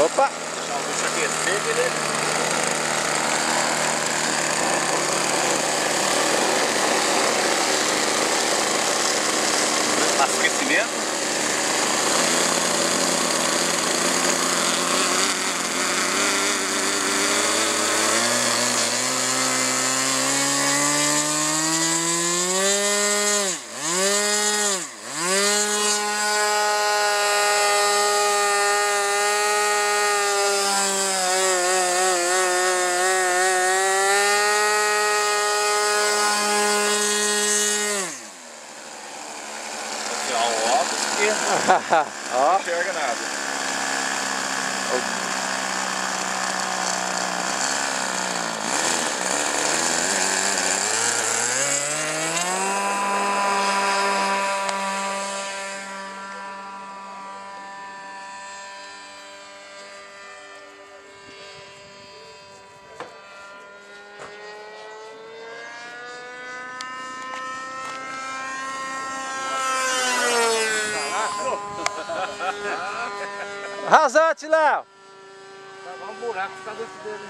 Opa! Deixar o bicho aquecer, beleza? Aquecimento. Óculos porque Ó, não enxerga nada. Rasante, Léo! Tá um buraco por causa desse dele.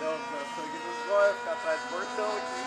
Não, não, aqui não vai ficar atrás do portão aqui.